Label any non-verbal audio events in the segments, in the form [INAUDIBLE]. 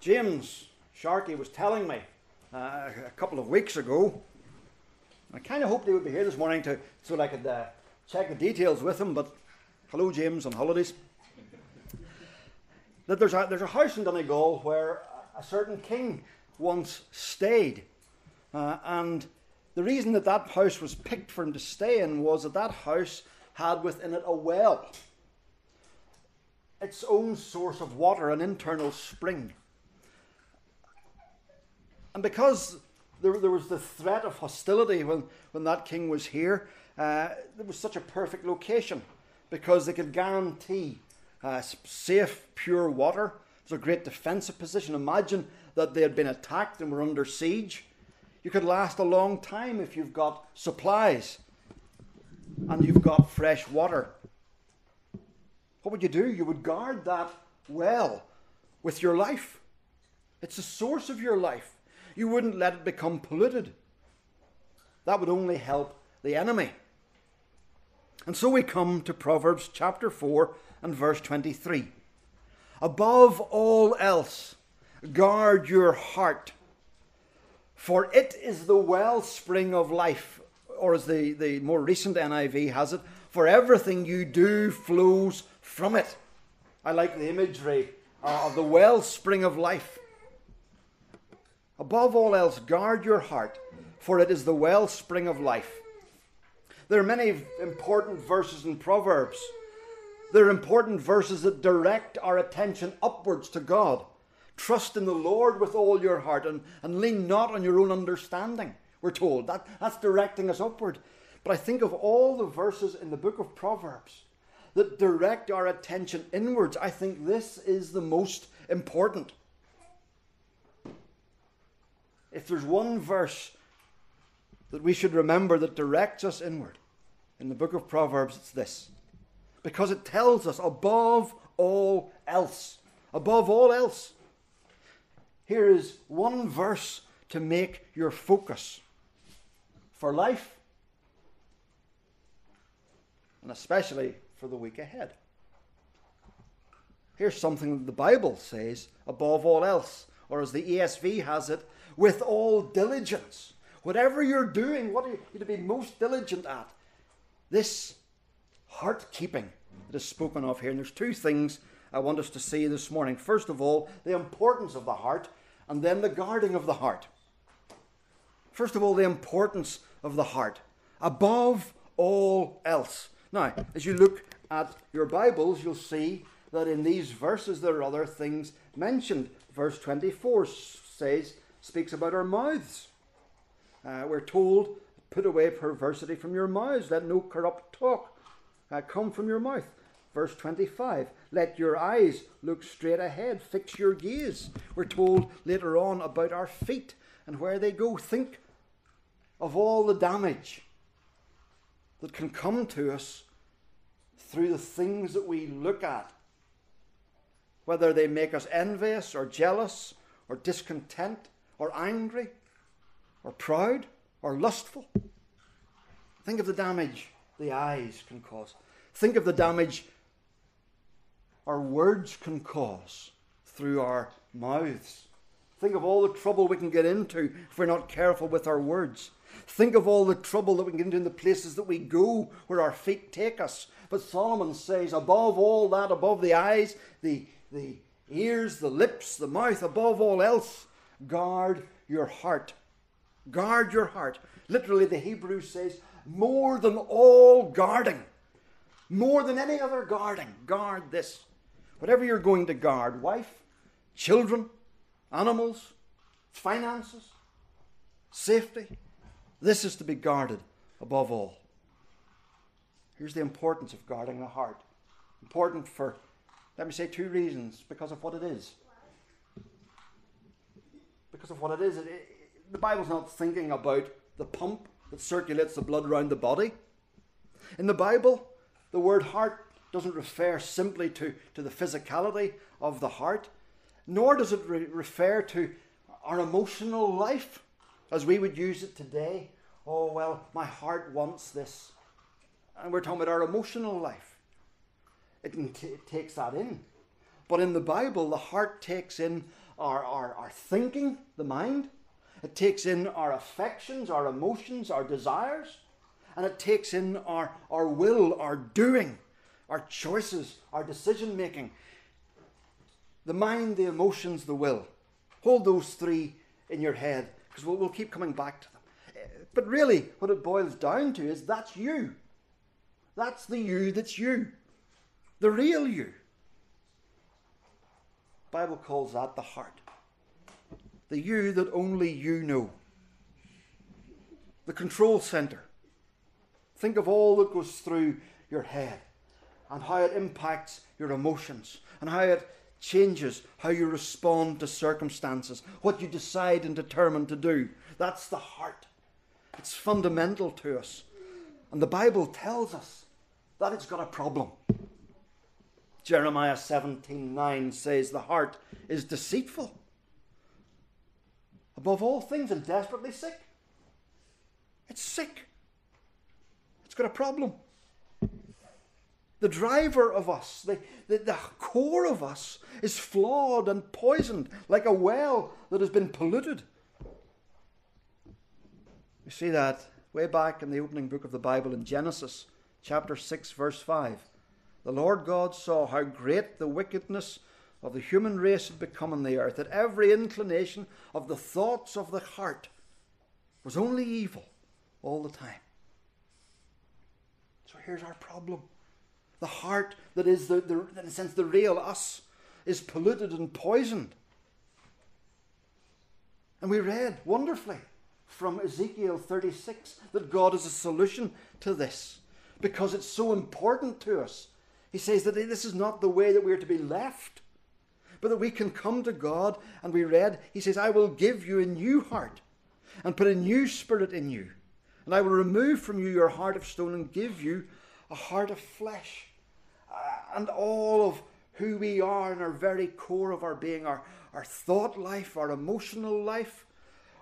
James Sharkey was telling me uh, a couple of weeks ago. I kind of hoped he would be here this morning to so I could uh, check the details with him. But hello, James, on holidays. that there's a, there's a house in Donegal where a certain king once stayed, uh, and the reason that that house was picked for him to stay in was that that house had within it a well, its own source of water, an internal spring. And because there, there was the threat of hostility when, when that king was here, uh, it was such a perfect location because they could guarantee uh, safe, pure water. It was a great defensive position. Imagine that they had been attacked and were under siege. You could last a long time if you've got supplies and you've got fresh water. What would you do? You would guard that well with your life. It's the source of your life. You wouldn't let it become polluted. That would only help the enemy. And so we come to Proverbs chapter 4 and verse 23. Above all else, guard your heart, for it is the wellspring of life. Or as the, the more recent NIV has it, for everything you do flows from it. I like the imagery uh, of the wellspring of life. Above all else, guard your heart, for it is the wellspring of life. There are many important verses in Proverbs. There are important verses that direct our attention upwards to God. Trust in the Lord with all your heart and, and lean not on your own understanding, we're told. That, that's directing us upward. But I think of all the verses in the book of Proverbs that direct our attention inwards, I think this is the most important if there's one verse that we should remember that directs us inward in the book of Proverbs, it's this. Because it tells us above all else, above all else, here is one verse to make your focus for life and especially for the week ahead. Here's something that the Bible says above all else, or as the ESV has it, with all diligence. Whatever you're doing, what are you to be most diligent at? This heart keeping that is spoken of here. And there's two things I want us to see this morning. First of all, the importance of the heart, and then the guarding of the heart. First of all, the importance of the heart above all else. Now, as you look at your Bibles, you'll see that in these verses there are other things mentioned. Verse 24 says, speaks about our mouths. Uh, we're told, put away perversity from your mouths, let no corrupt talk uh, come from your mouth. Verse 25, let your eyes look straight ahead, fix your gaze. We're told later on about our feet and where they go. Think of all the damage that can come to us through the things that we look at, whether they make us envious or jealous or discontent or angry or proud or lustful. Think of the damage the eyes can cause. Think of the damage our words can cause through our mouths. Think of all the trouble we can get into if we're not careful with our words. Think of all the trouble that we can get into in the places that we go where our feet take us. But Solomon says, above all that, above the eyes, the, the ears, the lips, the mouth, above all else, guard your heart. Guard your heart. Literally, the Hebrew says, more than all guarding, more than any other guarding, guard this. Whatever you're going to guard, wife, children, animals, finances, safety, this is to be guarded above all. Here's the importance of guarding the heart. Important for, let me say, two reasons because of what it is because of what it is. It, it, the Bible's not thinking about the pump that circulates the blood around the body. In the Bible, the word heart doesn't refer simply to, to the physicality of the heart, nor does it re- refer to our emotional life as we would use it today. Oh, well, my heart wants this. And we're talking about our emotional life. It, t- it takes that in. But in the Bible, the heart takes in our, our, our thinking, the mind. It takes in our affections, our emotions, our desires. And it takes in our, our will, our doing, our choices, our decision making. The mind, the emotions, the will. Hold those three in your head because we'll, we'll keep coming back to them. Eh, but really, what it boils down to is that's you. That's the you that's you. The real you. Bible calls that the heart. The you that only you know. The control center. Think of all that goes through your head and how it impacts your emotions and how it changes how you respond to circumstances, what you decide and determine to do. That's the heart. It's fundamental to us. And the Bible tells us that it's got a problem. Jeremiah 17:9 says the heart is deceitful above all things and desperately sick. It's sick. It's got a problem. The driver of us, the, the, the core of us, is flawed and poisoned like a well that has been polluted. We see that way back in the opening book of the Bible in Genesis, chapter 6, verse 5. The Lord God saw how great the wickedness of the human race had become on the earth, that every inclination of the thoughts of the heart was only evil all the time. So here's our problem. The heart that is, the, the, in a sense, the real us is polluted and poisoned. And we read wonderfully from Ezekiel 36 that God is a solution to this because it's so important to us. He says that this is not the way that we are to be left, but that we can come to God. And we read, He says, I will give you a new heart and put a new spirit in you. And I will remove from you your heart of stone and give you a heart of flesh uh, and all of who we are in our very core of our being, our, our thought life, our emotional life,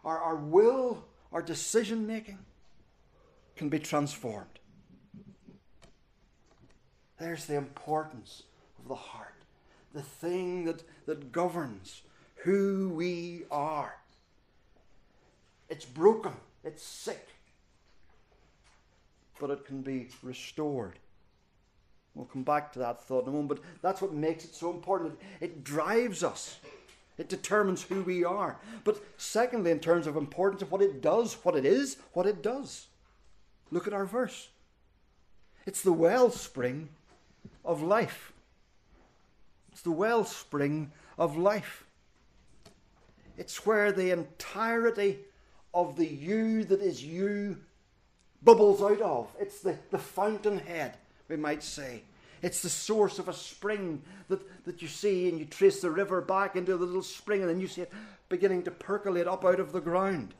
our, our will, our decision making can be transformed. There's the importance of the heart, the thing that, that governs who we are. It's broken, it's sick, but it can be restored. We'll come back to that thought in a moment, but that's what makes it so important. It drives us. It determines who we are. But secondly, in terms of importance of what it does, what it is, what it does. Look at our verse. It's the wellspring of life. It's the wellspring of life. It's where the entirety of the you that is you bubbles out of. It's the, the fountainhead we might say. It's the source of a spring that, that you see, and you trace the river back into the little spring, and then you see it beginning to percolate up out of the ground.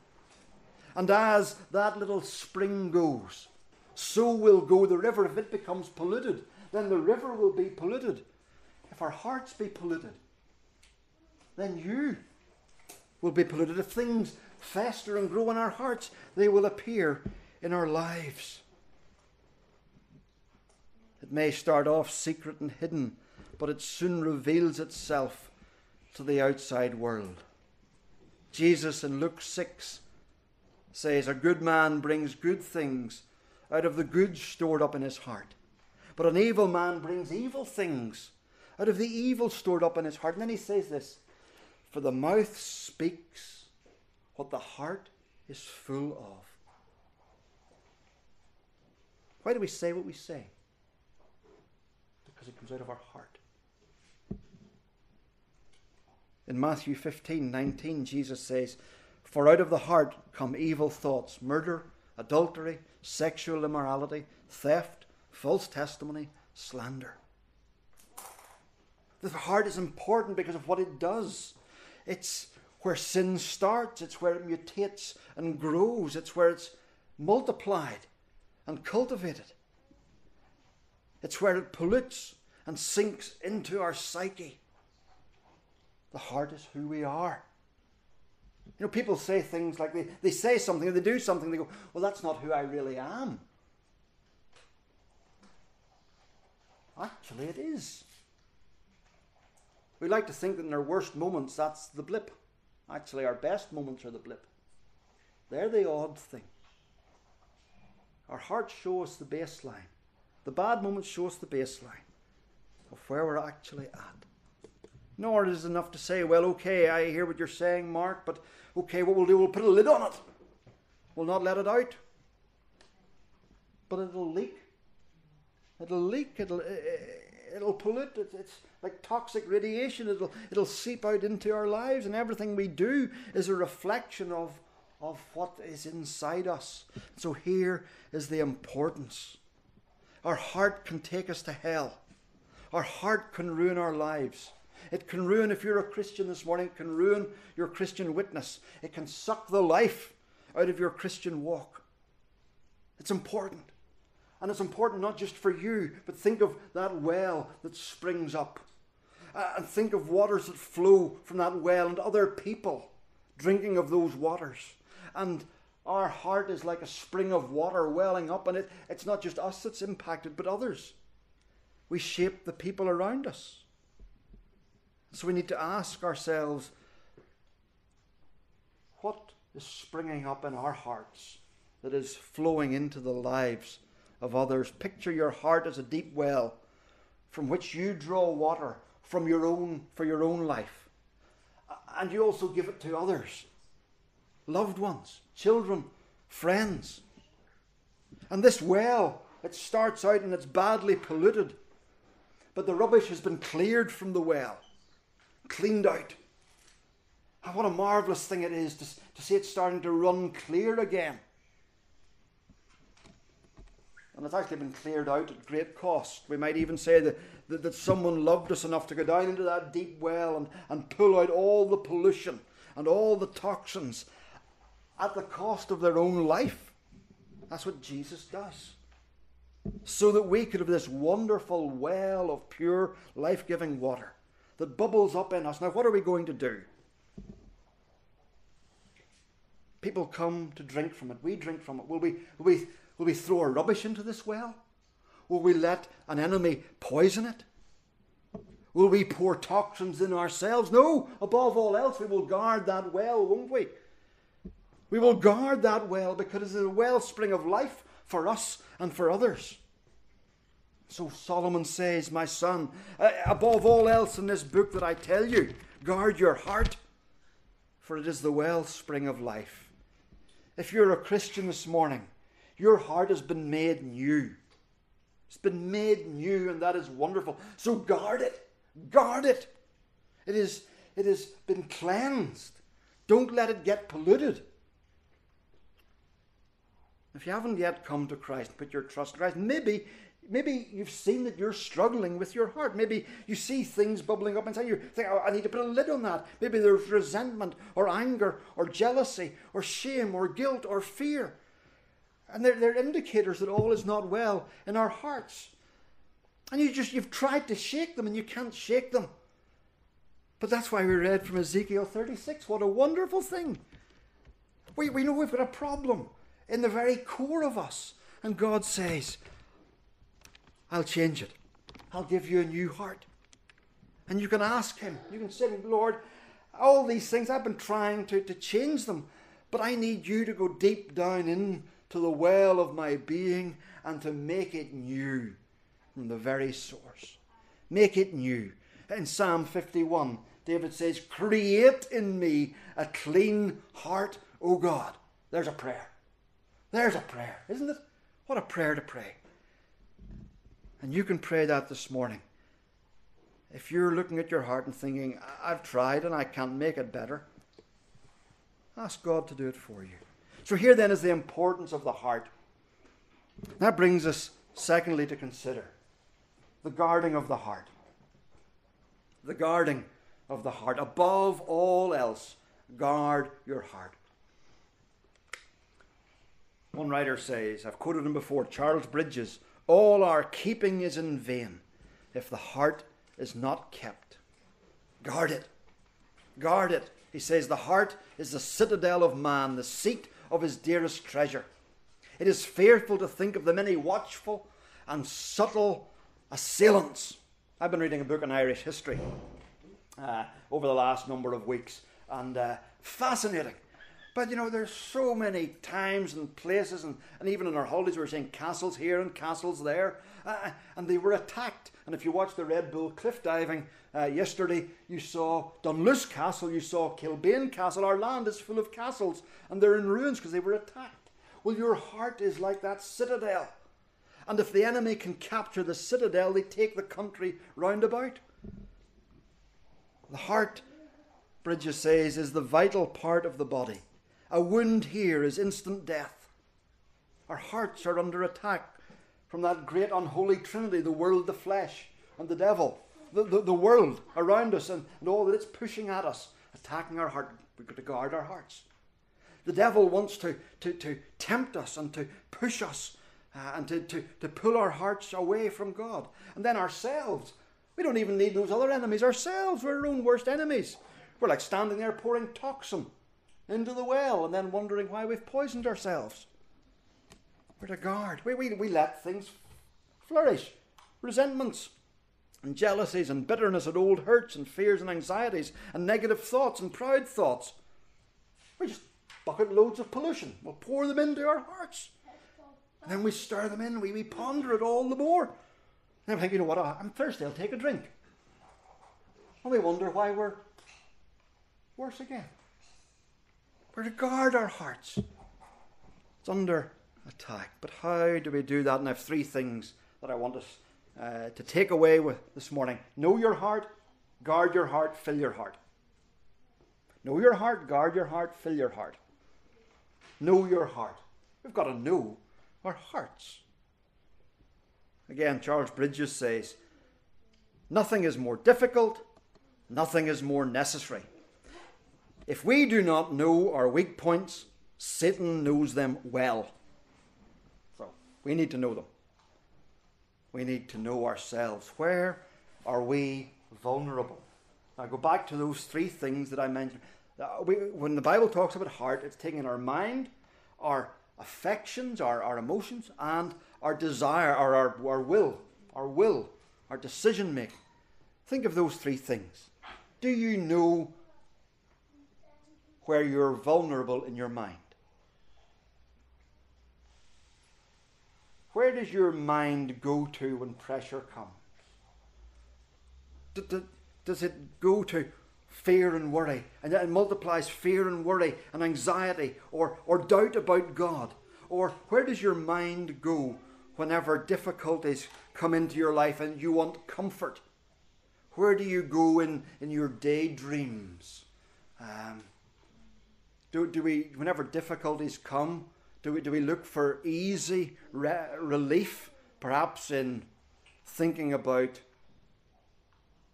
And as that little spring goes, so will go the river. If it becomes polluted, then the river will be polluted. If our hearts be polluted, then you will be polluted. If things fester and grow in our hearts, they will appear in our lives. It may start off secret and hidden, but it soon reveals itself to the outside world. Jesus in Luke 6 says, A good man brings good things out of the good stored up in his heart, but an evil man brings evil things out of the evil stored up in his heart. And then he says this For the mouth speaks what the heart is full of. Why do we say what we say? because it comes out of our heart. In Matthew 15 19, Jesus says, For out of the heart come evil thoughts, murder, adultery, sexual immorality, theft, false testimony, slander. The heart is important because of what it does. It's where sin starts, it's where it mutates and grows, it's where it's multiplied and cultivated. It's where it pollutes and sinks into our psyche. The heart is who we are. You know, people say things like they, they say something or they do something, they go, Well, that's not who I really am. Actually, it is. We like to think that in our worst moments, that's the blip. Actually, our best moments are the blip. They're the odd thing. Our hearts show us the baseline. The bad moments show us the baseline of where we're actually at. Nor is it enough to say, well, okay, I hear what you're saying, Mark, but okay, what we'll do, we'll put a lid on it. We'll not let it out. But it'll leak. It'll leak. It'll, eh, eh, it'll pollute. It's like toxic radiation. It'll, it'll seep out into our lives, and everything we do is a reflection of, of what is inside us. So here is the importance. Our heart can take us to hell. Our heart can ruin our lives. It can ruin, if you're a Christian this morning, it can ruin your Christian witness. It can suck the life out of your Christian walk. It's important. And it's important not just for you, but think of that well that springs up. Uh, and think of waters that flow from that well and other people drinking of those waters. And our heart is like a spring of water welling up, and it, it's not just us that's impacted, but others. We shape the people around us. So we need to ask ourselves what is springing up in our hearts that is flowing into the lives of others? Picture your heart as a deep well from which you draw water from your own for your own life. And you also give it to others. Loved ones, children, friends. And this well, it starts out and it's badly polluted. But the rubbish has been cleared from the well cleaned out. And what a marvellous thing it is to, to see it starting to run clear again. And it's actually been cleared out at great cost. We might even say that, that, that someone loved us enough to go down into that deep well and, and pull out all the pollution and all the toxins at the cost of their own life. That's what Jesus does. So that we could have this wonderful well of pure, life giving water that bubbles up in us. Now, what are we going to do? People come to drink from it. We drink from it. Will we, will we, will we throw our rubbish into this well? Will we let an enemy poison it? Will we pour toxins in ourselves? No, above all else, we will guard that well, won't we? We will guard that well because it is a wellspring of life for us and for others. So Solomon says, My son, uh, above all else in this book that I tell you, guard your heart, for it is the wellspring of life. If you're a Christian this morning, your heart has been made new. It's been made new, and that is wonderful. So guard it. Guard it. It is it has been cleansed. Don't let it get polluted. If you haven't yet come to Christ, put your trust in Christ, maybe Maybe you've seen that you're struggling with your heart. Maybe you see things bubbling up inside you. Think, oh, I need to put a lid on that. Maybe there's resentment or anger or jealousy or shame or guilt or fear. And they're, they're indicators that all is not well in our hearts. And you just you've tried to shake them and you can't shake them. But that's why we read from Ezekiel 36. What a wonderful thing. We, we know we've got a problem in the very core of us. And God says, I'll change it. I'll give you a new heart. And you can ask Him. You can say, Lord, all these things, I've been trying to, to change them, but I need you to go deep down into the well of my being and to make it new from the very source. Make it new. In Psalm 51, David says, Create in me a clean heart, O God. There's a prayer. There's a prayer, isn't it? What a prayer to pray. And you can pray that this morning. If you're looking at your heart and thinking, I've tried and I can't make it better, ask God to do it for you. So, here then is the importance of the heart. That brings us, secondly, to consider the guarding of the heart. The guarding of the heart. Above all else, guard your heart. One writer says, I've quoted him before, Charles Bridges all our keeping is in vain if the heart is not kept. Guard it. Guard it. He says, The heart is the citadel of man, the seat of his dearest treasure. It is fearful to think of the many watchful and subtle assailants. I've been reading a book on Irish history. uh, over the last number of weeks, and uh, fascinating. But you know, there's so many times and places, and, and even in our holidays, we are seeing castles here and castles there, uh, and they were attacked. And if you watched the Red Bull cliff diving uh, yesterday, you saw Dunluce Castle, you saw Kinbane Castle. Our land is full of castles, and they're in ruins because they were attacked. Well, your heart is like that citadel. And if the enemy can capture the citadel, they take the country round about. The heart, Bridges says, is the vital part of the body. A wound here is instant death. Our hearts are under attack from that great unholy trinity the world, the flesh, and the devil. The, the, the world around us and, and all that it's pushing at us, attacking our heart. We've got to guard our hearts. The devil wants to, to, to tempt us and to push us uh, and to, to, to pull our hearts away from God. And then ourselves. We don't even need those other enemies. Ourselves, we're our own worst enemies. We're like standing there pouring toxin into the well and then wondering why we've poisoned ourselves. We're to guard. We, we, we let things flourish. Resentments and jealousies and bitterness and old hurts and fears and anxieties and negative thoughts and proud thoughts. We just bucket loads of pollution. We'll pour them into our hearts. And then we stir them in. We, we ponder it all the more. And I think, you know what? I'm thirsty. I'll take a drink. And we wonder why we're worse again. We're to guard our hearts. It's under attack. But how do we do that? And I have three things that I want us uh, to take away with this morning. Know your heart, guard your heart, fill your heart. Know your heart, guard your heart, fill your heart. Know your heart. We've got to know our hearts. Again, Charles Bridges says, Nothing is more difficult, nothing is more necessary. If we do not know our weak points, Satan knows them well. We need to know them. We need to know ourselves. Where are we vulnerable? Now go back to those three things that I mentioned. Uh, when the Bible talks about heart, it's taking our mind, our affections, our, our emotions, and our desire, our, our will, our will, our decision making. Think of those three things. Do you know where you're vulnerable in your mind? Where does your mind go to when pressure comes? Does it go to fear and worry, and it multiplies fear and worry and anxiety or, or doubt about God? Or where does your mind go whenever difficulties come into your life and you want comfort? Where do you go in, in your daydreams? Um, do, do we, whenever difficulties come, do we, do we look for easy re- relief, perhaps in thinking about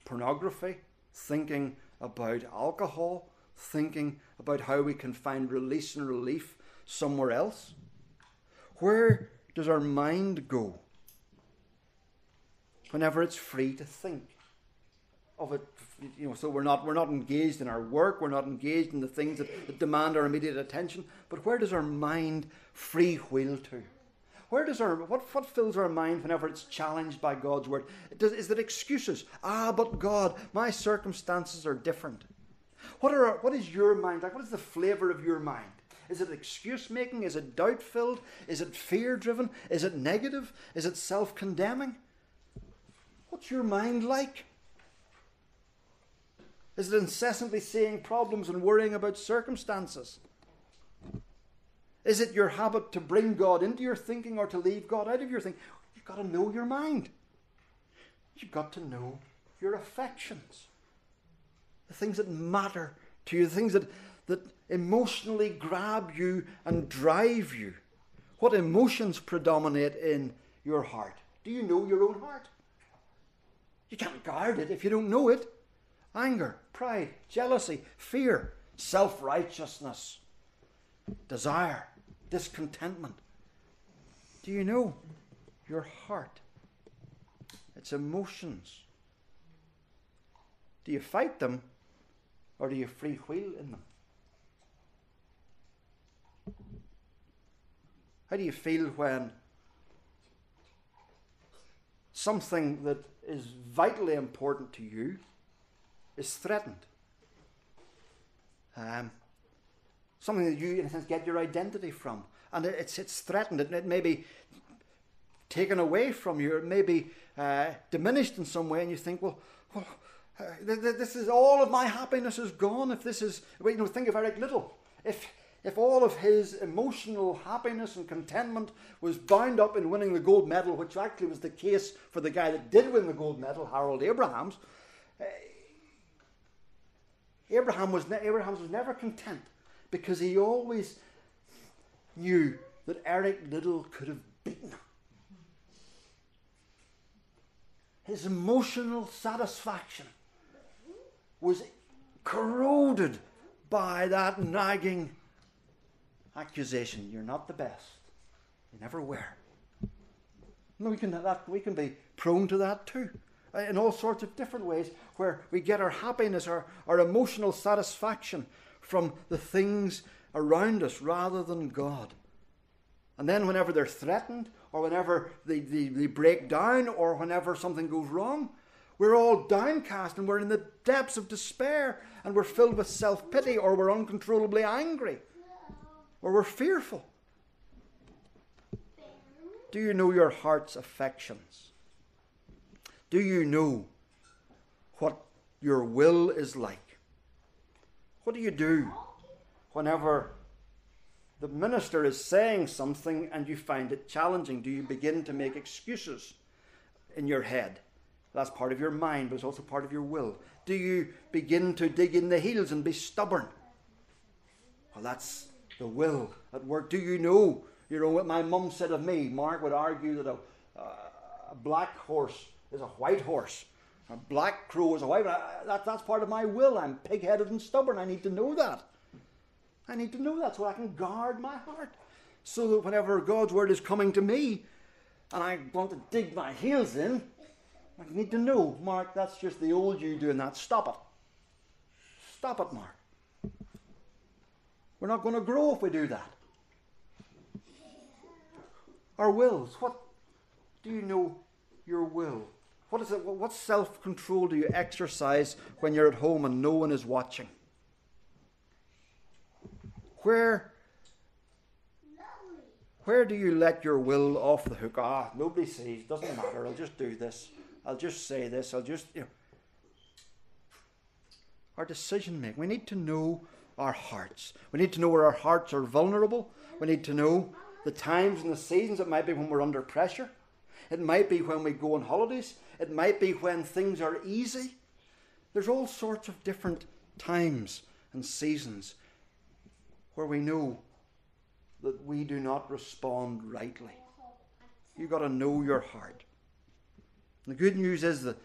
pornography, thinking about alcohol, thinking about how we can find release and relief somewhere else? Where does our mind go whenever it's free to think of it? You know, so we're not we're not engaged in our work, we're not engaged in the things that, that demand our immediate attention. But where does our mind free wheel to? Where does our what, what fills our mind whenever it's challenged by God's word? Does, is it excuses? Ah, but God, my circumstances are different. What are what is your mind like? What is the flavour of your mind? Is it excuse making? Is it doubt filled? Is it fear driven? Is it negative? Is it self condemning? What's your mind like? Is it incessantly seeing problems and worrying about circumstances? Is it your habit to bring God into your thinking or to leave God out of your thinking? You've got to know your mind. You've got to know your affections. The things that matter to you, the things that, that emotionally grab you and drive you. What emotions predominate in your heart? Do you know your own heart? You can't guard it if you don't know it. Anger, pride, jealousy, fear, self righteousness, desire, discontentment. Do you know your heart? Its emotions. Do you fight them or do you free wheel in them? How do you feel when something that is vitally important to you is threatened. Um, something that you, in a sense, get your identity from. And it's, it's threatened. It, it may be taken away from you. It may be uh, diminished in some way. And you think, well, well uh, this is all of my happiness is gone. If this is, well, you know, think of Eric Liddell. If if all of his emotional happiness and contentment was bound up in winning the gold medal, which actually was the case for the guy that did win the gold medal, Harold Abrahams, uh, Abraham was ne- Abraham was never content because he always knew that Eric Liddell could have beaten him. His emotional satisfaction was corroded by that nagging accusation. You're not the best. You never were. We can, that, we can be prone to that too, Uh, in all sorts of different ways, where we get our happiness, our, our emotional satisfaction from the things around us rather than God. And then, whenever they're threatened, or whenever they, they, they break down, or whenever something goes wrong, we're all downcast and we're in the depths of despair and we're filled with self pity or we're uncontrollably angry or we're fearful? Do you know your heart's affections? Do you know what your will is like? What do you do whenever the minister is saying something and you find it challenging? Do you begin to make excuses in your head? That's part of your mind, but it's also part of your will. Do you begin to dig in the heels and be stubborn? Well, that's the will at work. Do you know? You know what my mum said of me. Mark would argue that a, a black horse is a white horse. A black crow is a white. That, that's part of my will. I'm pig-headed and stubborn. I need to know that. I need to know that so I can guard my heart. So that whenever God's word is coming to me, and I want to dig my heels in, I need to know, Mark, that's just the old you doing that. Stop it. Stop it, Mark. We're not going to grow if we do that. Our wills. What do you know your will? What is it? What self control do you exercise when you're at home and no one is watching? Where where do you let your will off the hook? Ah, nobody sees, doesn't matter. I'll just do this. I'll just say this. I'll just you know. Our decision making. We need to know our hearts. We need to know where our hearts are vulnerable. We need to know the times and the seasons. It might be when we're under pressure. It might be when we go on holidays. It might be when things are easy. There's all sorts of different times and seasons where we know that we do not respond rightly. You've got to know your heart. The good news is that,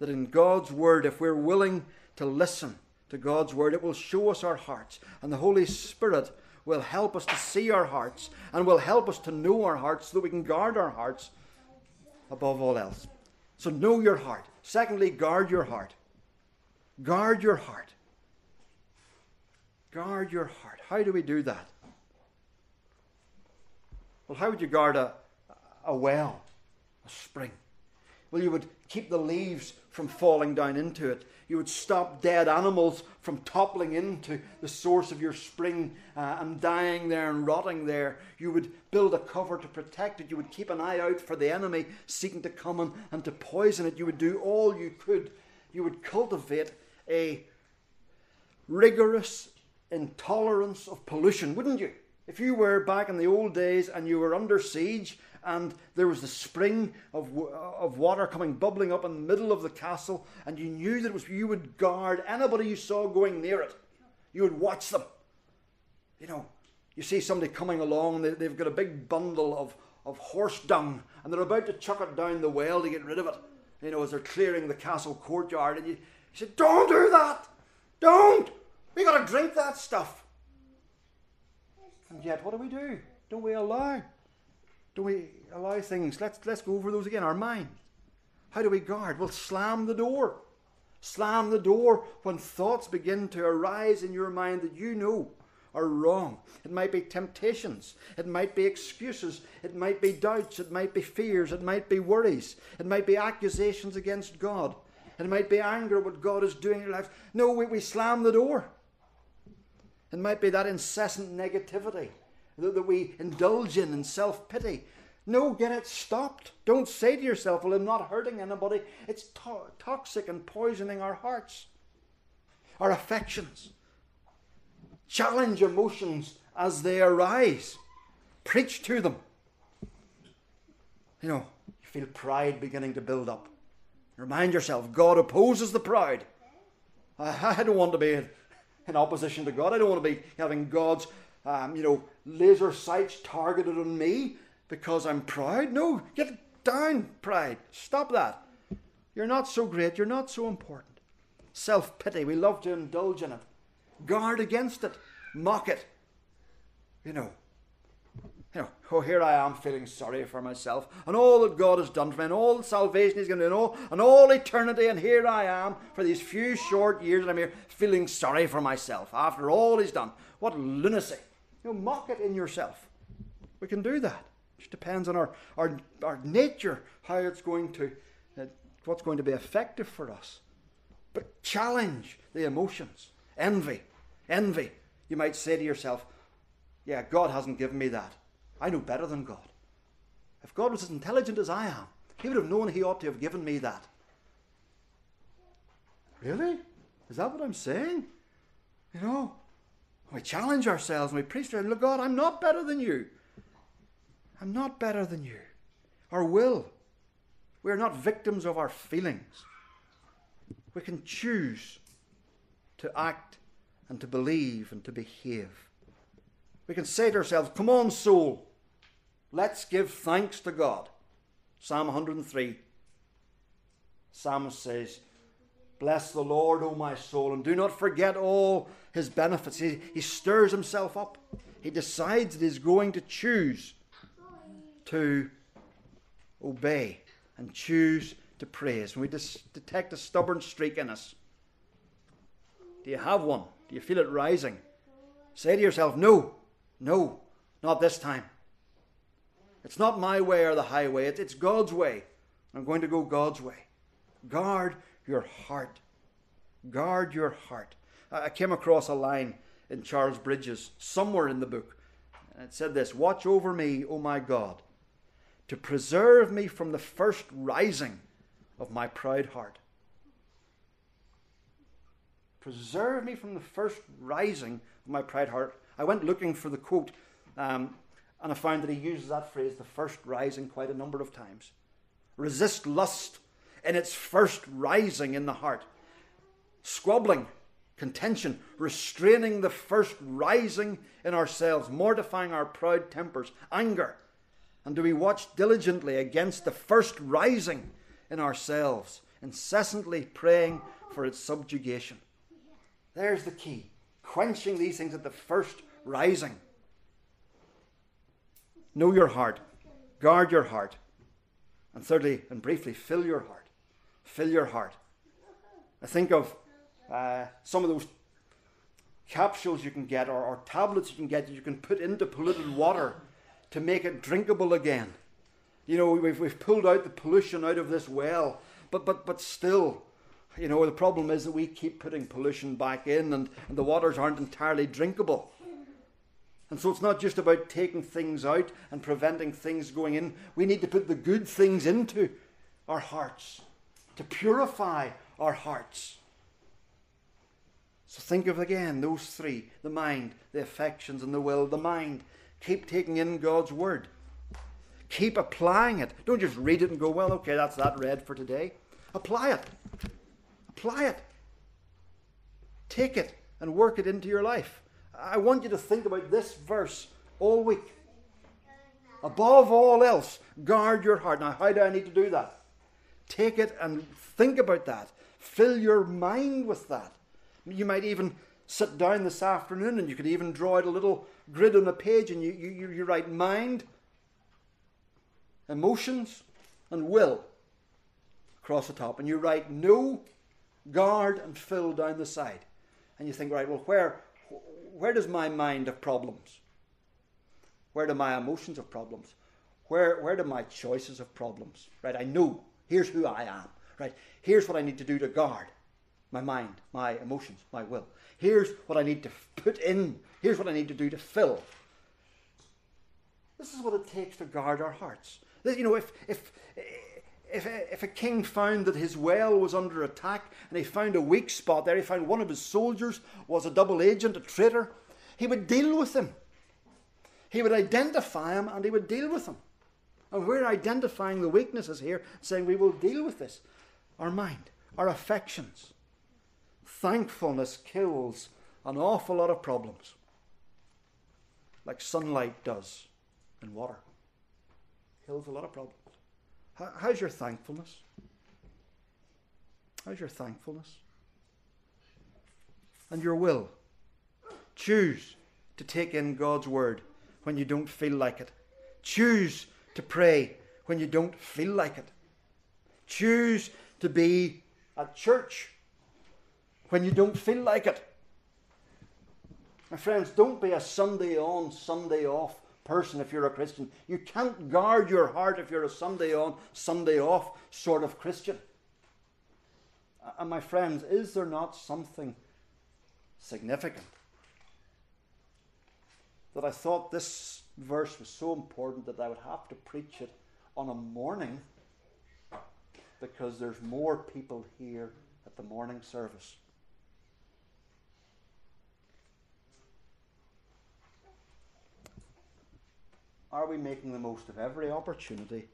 that in God's Word, if we're willing to listen, to God's Word. It will show us our hearts, and the Holy Spirit will help us to see our hearts and will help us to know our hearts so that we can guard our hearts above all else. So, know your heart. Secondly, guard your heart. Guard your heart. Guard your heart. How do we do that? Well, how would you guard a, a well, a spring? Well, you would keep the leaves from falling down into it. You would stop dead animals from toppling into the source of your spring uh, and dying there and rotting there. You would build a cover to protect it. You would keep an eye out for the enemy seeking to come in and to poison it. You would do all you could. You would cultivate a rigorous intolerance of pollution, wouldn't you? If you were back in the old days and you were under siege and there was the spring of, of water coming bubbling up in the middle of the castle, and you knew that was you would guard anybody you saw going near it. You would watch them. You know, you see somebody coming along, they, they've got a big bundle of, of horse dung, and they're about to chuck it down the well to get rid of it. You know, as they're clearing the castle courtyard, and you, you said, "Don't do that! Don't! We got to drink that stuff." And yet, what do we do? Don't we allow? Do we allow things? Let's, let's go over those again. Our mind. How do we guard? Well, slam the door. Slam the door when thoughts begin to arise in your mind that you know are wrong. It might be temptations. It might be excuses. It might be doubts. It might be fears. It might be worries. It might be accusations against God. It might be anger at what God is doing in your life. No, we, we slam the door. It might be that incessant negativity that, that we indulge in and self pity. No, get it stopped. Don't say to yourself, Well, I'm not hurting anybody. It's to- toxic and poisoning our hearts, our affections. Challenge emotions as they arise, preach to them. You know, you feel pride beginning to build up. Remind yourself, God opposes the proud. [LAUGHS] I, don't want to be in opposition to God. I don't want to be having God's, um, you know, laser sights targeted on me because I'm proud. No, get down, pride. Stop that. You're not so great. You're not so important. Self pity. We love to indulge in it. Guard against it. Mock it. You know, you know, oh, here I am feeling sorry for myself and all that God has done for me and all the salvation He's going to do and all, and all eternity. And here I am for these few short years and I'm here feeling sorry for myself after all He's done. What lunacy. You know, mock it in yourself. We can do that. It depends on our, our, our nature, how it's going to, uh, what's going to be effective for us. But challenge the emotions. Envy. Envy. You might say to yourself, yeah, God hasn't given me that. I know better than God. If God was as intelligent as I am, He would have known He ought to have given me that. Really? Is that what I'm saying? You know, we challenge ourselves and we preach to Look, God, I'm not better than you. I'm not better than you. Our will. We are not victims of our feelings. We can choose to act and to believe and to behave. We can say to ourselves, Come on, soul, let's give thanks to God. Psalm 103. Psalmist says, Bless the Lord, O my soul, and do not forget all his benefits. He, he stirs himself up. He decides that he's going to choose to obey and choose to praise. And we dis- detect a stubborn streak in us. Do you have one? Do you feel it rising? Say to yourself, No, no, not this time. It's not my way or the highway, it's God's way. I'm going to go God's way. Guard your heart. Guard your heart. I came across a line in Charles Bridges somewhere in the book. And It said this Watch over me, O my God, to preserve me from the first rising of my proud heart. Preserve me from the first rising of my proud heart. I went looking for the quote, um, and I found that he uses that phrase, the first rising, quite a number of times. Resist lust in its first rising in the heart. Squabbling, contention, restraining the first rising in ourselves, mortifying our proud tempers, anger. And do we watch diligently against the first rising in ourselves, incessantly praying for its subjugation? There's the key. Quenching these things at the first rising. Know your heart, guard your heart. And thirdly, and briefly, fill your heart. Fill your heart. I think of uh, some of those capsules you can get or, or tablets you can get that you can put into polluted water to make it drinkable again. You know, we've, we've pulled out the pollution out of this well, but, but, but still, you know, the problem is that we keep putting pollution back in and, and the waters aren't entirely drinkable. And so it's not just about taking things out and preventing things going in. We need to put the good things into our hearts to purify our hearts. So think of again those three the mind, the affections, and the will. The mind. Keep taking in God's word. Keep applying it. Don't just read it and go, well, okay, that's that read for today. Apply it. Apply it. Take it and work it into your life. I want you to think about this verse all week. Above all else, guard your heart. Now, how do I need to do that? Take it and think about that. Fill your mind with that. You might even sit down this afternoon and you could even draw out a little grid on a page and you, you, you write mind, emotions, and will across the top. And you write no, guard, and fill down the side. And you think, right, well, where, where does my mind have problems? Where do my emotions have problems? Where, where do my choices have problems? Right, I know. Here's who I am. Right? Here's what I need to do to guard my mind, my emotions, my will. Here's what I need to put in. Here's what I need to do to fill. This is what it takes to guard our hearts. You know, if, if, if, if a king found that his well was under attack and he found a weak spot there, he found one of his soldiers was a double agent, a traitor, he would deal with him. He would identify him and he would deal with him. And we're identifying the weaknesses here, saying we will deal with this. Our mind, our affections. Thankfulness kills an awful lot of problems, like sunlight does in water. Kills a lot of problems. How's your thankfulness? How's your thankfulness? And your will. Choose to take in God's word when you don't feel like it. Choose to pray when you don't feel like it. Choose to be at church when you don't feel like it. My friends, don't be a Sunday on, Sunday off person if you're a Christian. You can't guard your heart if you're a Sunday on, Sunday off sort of Christian. And my friends, is there not something significant that I thought this verse was so important that I would have to preach it on a morning because there's more people here at the morning service. Are we making the most of every opportunity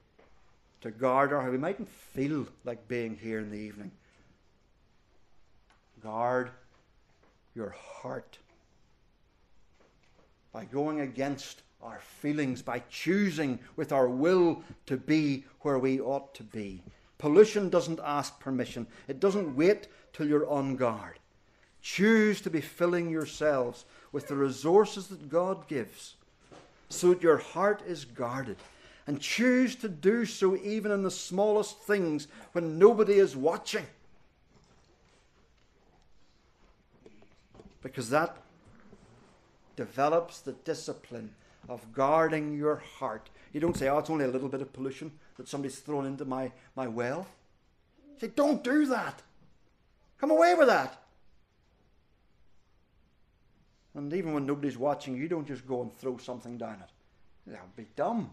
to guard our We mightn't feel like being here in the evening. Guard your heart by going against our feelings, by choosing with our will to be where we ought to be. Pollution doesn't ask permission, it doesn't wait till you're on guard. Choose to be filling yourselves with the resources that God gives so that your heart is guarded. And choose to do so even in the smallest things when nobody is watching. Because that develops the discipline of guarding your heart. You don't say, oh, it's only a little bit of pollution that somebody's thrown into my, my well. You say, don't do that. Come away with that. And even when nobody's watching, you don't just go and throw something down it. That would be dumb.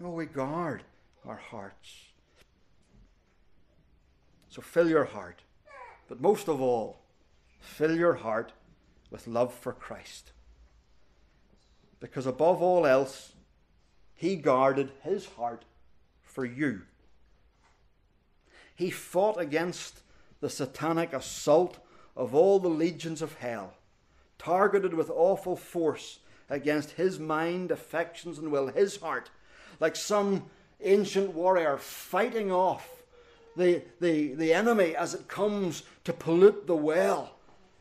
No, we guard our hearts. So fill your heart. But most of all, fill your heart with love for Christ. Because above all else, he guarded his heart for you. He fought against the satanic assault of all the legions of hell, targeted with awful force against his mind, affections, and will, his heart, like some ancient warrior fighting off the, the, the enemy as it comes to pollute the well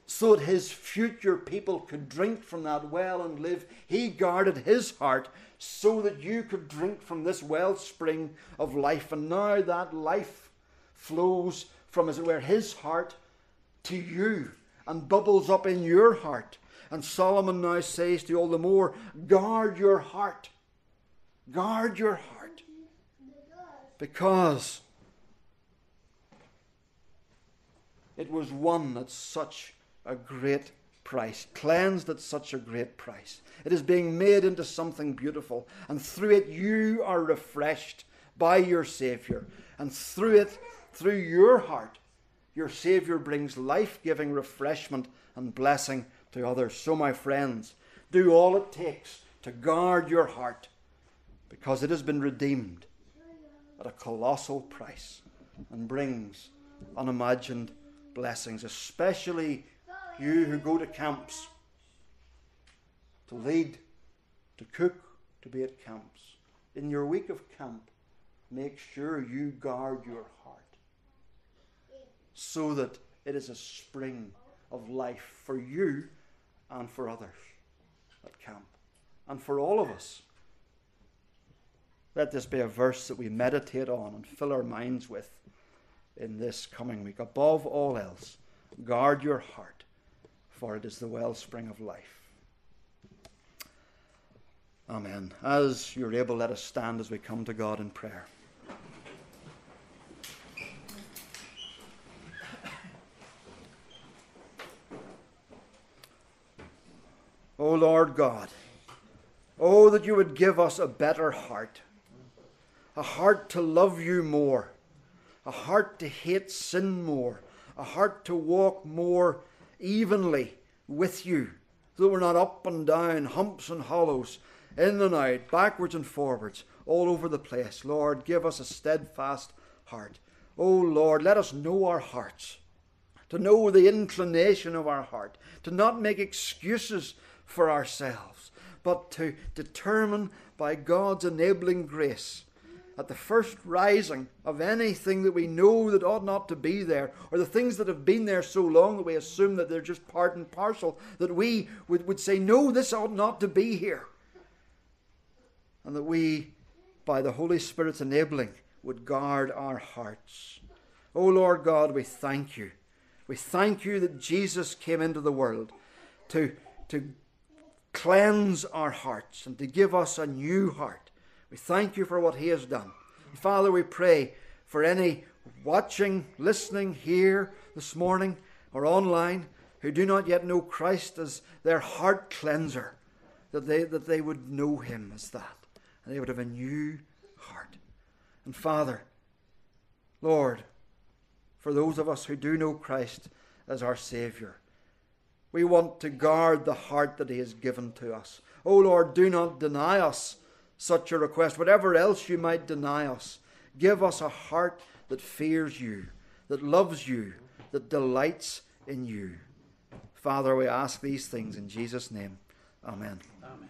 so that his future people could drink from that well and live. He guarded his heart so that you could drink from this wellspring of life. And now that life flows from, as it were, his heart to you and bubbles up in your heart. And Solomon now says to you all the more, guard your heart. Guard your heart. Because it was won at such a great price, cleansed at such a great price. It is being made into something beautiful, and through it you are refreshed by your Saviour. And through it, through your heart, your Saviour brings life giving refreshment and blessing to others. So, my friends, do all it takes to guard your heart because it has been redeemed at a colossal price and brings unimagined blessings, especially you who go to camps to lead, to cook, to be at camps. In your week of camp, make sure you guard your heart so that it is a spring of life for you and for others at camp and for all of us. Let this be a verse that we meditate on and fill our minds with in this coming week. Above all else, guard your heart for it is the wellspring of life. Amen. As you're able, let us stand as we come to God in prayer. O Lord God, oh, that you would give us a better heart, a heart to love you more, a heart to hate sin more, a heart to walk more evenly with you, so that we're not up and down, humps and hollows, in and out, backwards and forwards, all over the place. Lord, give us a steadfast heart. Oh Lord, let us know our hearts, to know the inclination of our heart, to not make excuses for ourselves, but to determine by God's enabling grace at the first rising of anything that we know that ought not to be there, or the things that have been there so long that we assume that they're just part and parcel, that we would, would say, No, this ought not to be here. And that we, by the Holy Spirit's enabling, would guard our hearts. O oh Lord God, we thank you. We thank you that Jesus came into the world to, to cleanse our hearts and to give us a new heart we thank you for what He has done. Father, we pray for any watching, listening here this morning or online who do not yet know Christ as their heart cleanser, that they, that they would know Him as that, and they would have a new heart. And Father, Lord, for those of us who do know Christ as our Saviour, we want to guard the heart that He has given to us. Oh Lord, do not deny us such a request. Whatever else you might deny us, give us a heart that fears you, that loves you, that delights in you. Father, we ask these things in Jesus' name. Amen. Amen.